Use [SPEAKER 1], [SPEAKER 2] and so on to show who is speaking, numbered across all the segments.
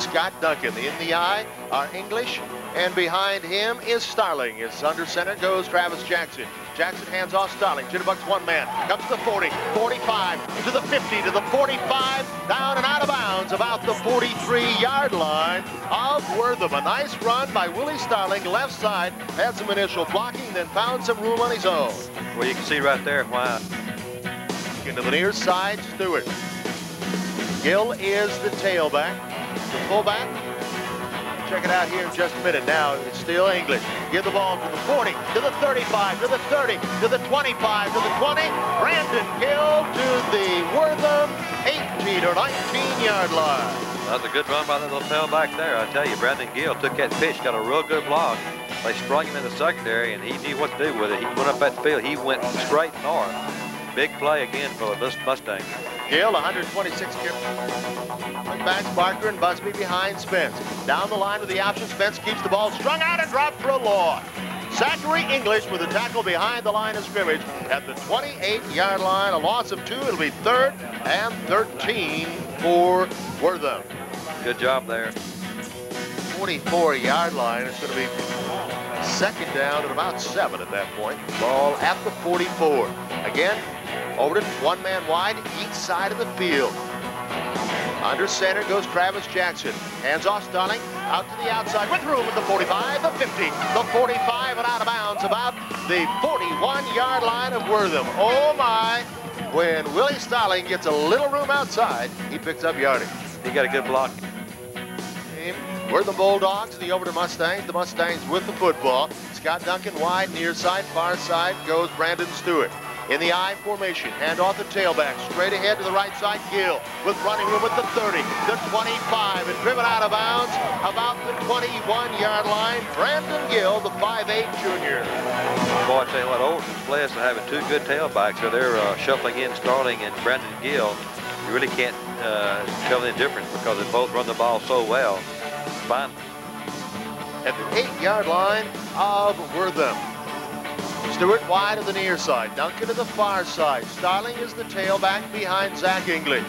[SPEAKER 1] Scott Duncan. In the I are English, and behind him is Starling. As under center goes Travis Jackson. Jackson hands off Starling. Jitterbugs one man. Comes to the 40, 45, to the 50, to the 45, down and out of bounds, about the 43-yard line of Wortham. A nice run by Willie Starling, left side. Had some initial blocking, then found some room on his own.
[SPEAKER 2] Well, you can see right there why.
[SPEAKER 1] Into the near side, Stewart. Gill is the tailback. Fullback. Check it out here in just a minute. Now it's still English. Give the ball to the 40, to the 35, to the 30, to the 25, to the 20. Brandon Gill to the Wortham 18 or 19 yard line.
[SPEAKER 2] That was a good run by the little tailback there. I tell you, Brandon Gill took that pitch, got a real good block. They sprung him in the secondary, and he knew what to do with it. He went up that field. He went straight north. Big play again for this Mustang.
[SPEAKER 1] Gill, 126 backs Barker and Busby behind Spence. Down the line with the option, Spence keeps the ball strung out and dropped for a loss. Zachary English with a tackle behind the line of scrimmage at the 28-yard line. A loss of two. It'll be third and 13 for Wortham.
[SPEAKER 2] Good job there.
[SPEAKER 1] 44-yard line. It's going to be second down at about seven at that point. Ball at the 44. Again, Overton, one man wide, each side of the field. Under center goes Travis Jackson. Hands off Starling. Out to the outside with room at the 45, the 50, the 45, and out of bounds about the 41-yard line of Wortham. Oh, my. When Willie Starling gets a little room outside, he picks up yardage.
[SPEAKER 2] He got a good block.
[SPEAKER 1] We're the Bulldogs, the Over Overton Mustangs. The Mustangs with the football. Scott Duncan wide, near side, far side goes Brandon Stewart in the I formation. Hand off the tailback. Straight ahead to the right side. Gill with running room at the 30, the 25, and driven out of bounds about the 21-yard line. Brandon Gill, the 5'8 junior.
[SPEAKER 2] Boy, I tell you what, Overton's blessed to having two good tailbacks. So they're uh, shuffling in Starling and Brandon Gill. You really can't uh, tell any difference because they both run the ball so well. Fine.
[SPEAKER 1] At the eight-yard line of Wortham. Stewart wide of the near side. Duncan to the far side. Starling is the tailback behind Zach English.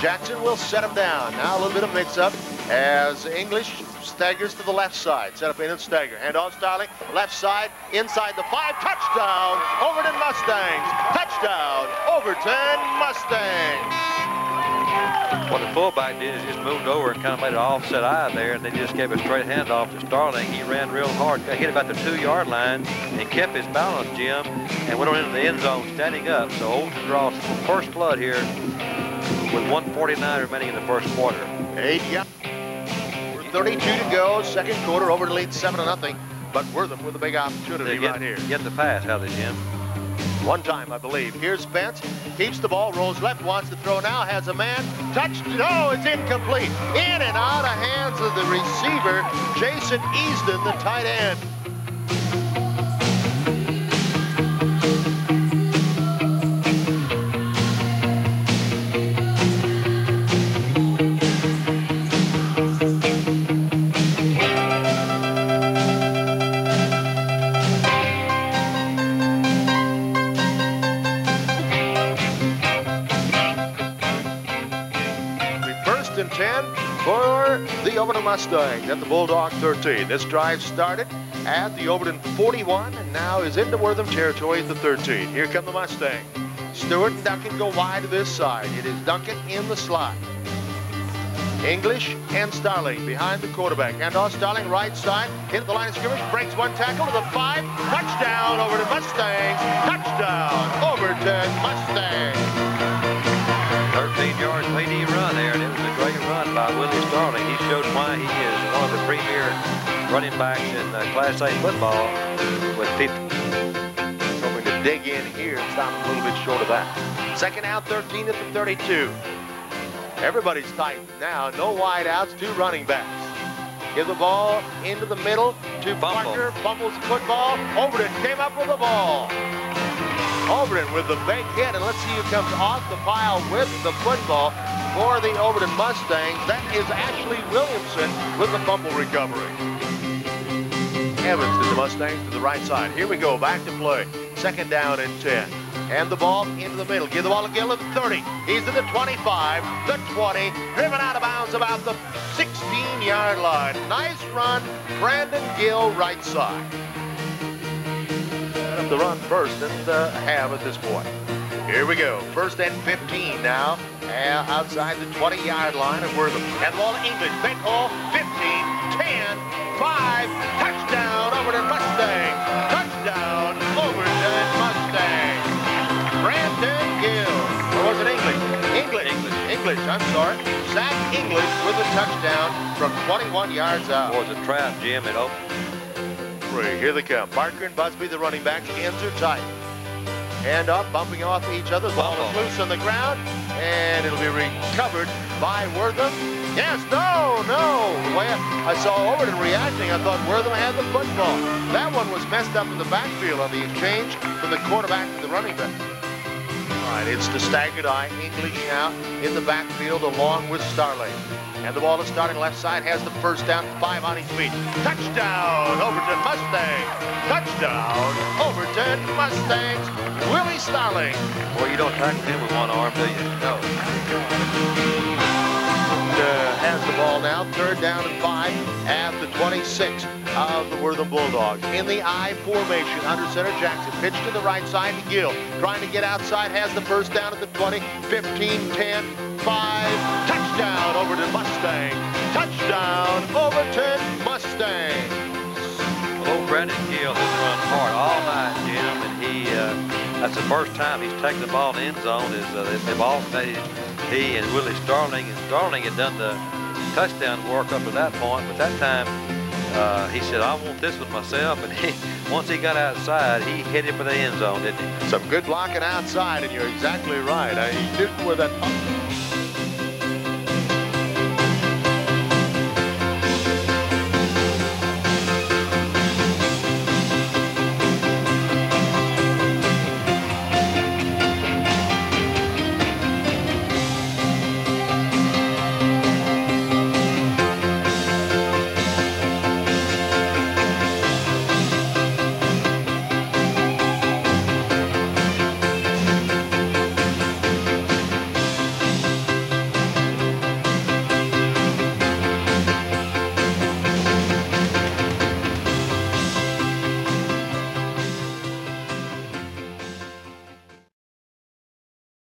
[SPEAKER 1] Jackson will set him down. Now a little bit of mix-up as English staggers to the left side. Set up in and stagger. Hand off Starling. Left side. Inside the five. Touchdown. Overton Mustangs. Touchdown. Overton Mustangs.
[SPEAKER 2] What the fullback did is just moved over and kind of made an offset I there, and they just gave a straight handoff to Starling. He ran real hard, got hit about the two-yard line, and kept his balance, Jim, and went on into the end zone standing up. So Overton draws first blood here with 149 remaining in the first quarter.
[SPEAKER 1] Eight, yeah. 32 to go, second quarter, Overton lead 7 to nothing. But Wortham with a big opportunity
[SPEAKER 2] get,
[SPEAKER 1] right here.
[SPEAKER 2] Get the pass, how they, Jim?
[SPEAKER 1] One time, I believe. Here's Spence. Keeps the ball, rolls left, wants to throw now, has a man. Touched, no, it's incomplete. In and out of hands of the receiver, Jason Easton, the tight end. Overton Mustangs at the Bulldog 13. This drive started at the Overton 41 and now is into Wortham territory at the 13. Here come the Mustangs. Stewart and Duncan go wide to this side. It is Duncan in the slot. English and Starling behind the quarterback. And off Starling right side, hit the line of scrimmage, breaks one tackle to the five. Touchdown Overton Mustangs. Touchdown Overton Mustangs.
[SPEAKER 2] 13 yards leading run there, and it was a great run by Willie Starling. He showed why he is one of the premier running backs in uh, Class A football with 50.
[SPEAKER 1] Hoping to dig in here and stop a little bit short of that. Second out, 13 at the 32. Everybody's tight now. No wide outs, two running backs. Give the ball into the middle to
[SPEAKER 2] Bumble.
[SPEAKER 1] Parker. Bumbles football. Overton came up with the ball. Overton with the big hit, and let's see who comes off the pile with the football for the Overton Mustangs. That is Ashley Williamson with the fumble recovery. Evans to the Mustangs to the right side. Here we go, back to play. Second down and 10. and the ball into the middle. Give the ball to Gill at the 30. He's to the 25, the 20, driven out of bounds about the 16-yard line. Nice run, Brandon Gill, right side. Up the run first and uh, have at this point. Here we go. First and 15 now. Uh, outside the 20-yard line of Wortham. And the ball to English. Big hole. 15, 10, 5. Touchdown Overton Mustang. Touchdown Overton Mustang. Brandon Gill. Or was it English? English.
[SPEAKER 2] English.
[SPEAKER 1] English, I'm sorry. Zach English with a touchdown from 21 yards out.
[SPEAKER 2] Boy, it's a trap, Jim. It opened.
[SPEAKER 1] Three. Here they come. Barker and Busby, the running backs. Ends are tight. Hand up, bumping off each other. Ball is loose on the ground, and it'll be recovered by Wortham. Yes, no, no. The way I saw Overton reacting, I thought Wortham had the football. That one was messed up in the backfield on the exchange from the quarterback to the running back. All right, it's the staggered I. English now in the backfield along with Starling. And the ball is starting left side, has the first down, five on his feet. Touchdown, Overton Mustang. Touchdown, Overton Mustangs. Willie Starling.
[SPEAKER 2] Boy, you don't tackle him with one arm, do you?
[SPEAKER 1] No. Uh, has the ball now, third down and five at the 26 of the Wortham Bulldogs. In the I formation, under center Jackson, pitch to the right side to Gill. Trying to get outside, has the first down at the 20, 15, 10, 5. Touchdown, Overton Mustang. Touchdown, over Overton Mustang.
[SPEAKER 2] Well, Brandon Gill that's the first time he's taken the ball in the end zone. Is uh, they've alternated he and Willie Starling, and Starling had done the touchdown work up to that point, but that time uh, he said, I want this one myself, and he, once he got outside, he hit it for the end zone, didn't he?
[SPEAKER 1] Some good blocking outside, and you're exactly right. I, he did with that